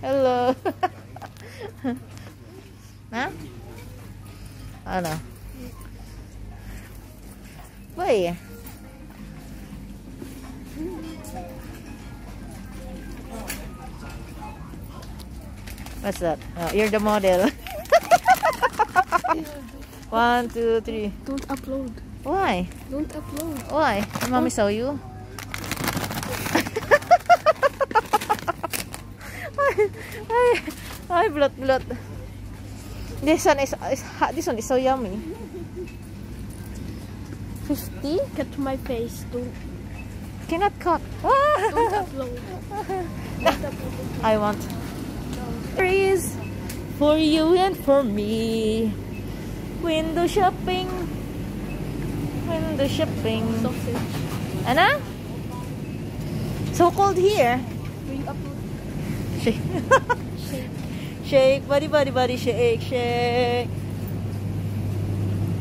Hello. Hả? Ano? Why? What's that? Oh, you're the model. One, two, three. Don't upload. Why? Don't upload. Why? Mommy saw you? Ay, blot, blot. This one is, is hot. This one is so yummy. 50? Cut my face. Don't Cannot cut. don't upload. Don't upload. I want trees for you and for me. Window shopping. Window shopping. Sausage. Anna? So cold here. Bring upload. Shake. Shake. Shake. Body, body, body. Shake, shake.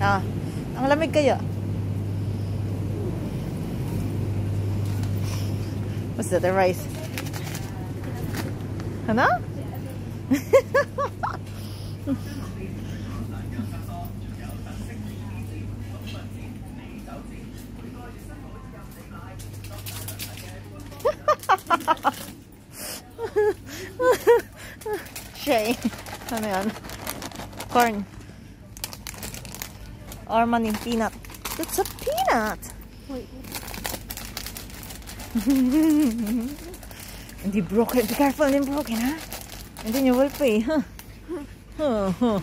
Ah. Ang lamig kaya. What's that? The rice. Ano? Shay. Ano yan? Corn. Arman yung peanut. That's a peanut! Wait. Hindi broken. Be careful, hindi broken, ha? Hindi nyo will pay, huh? Huh, huh.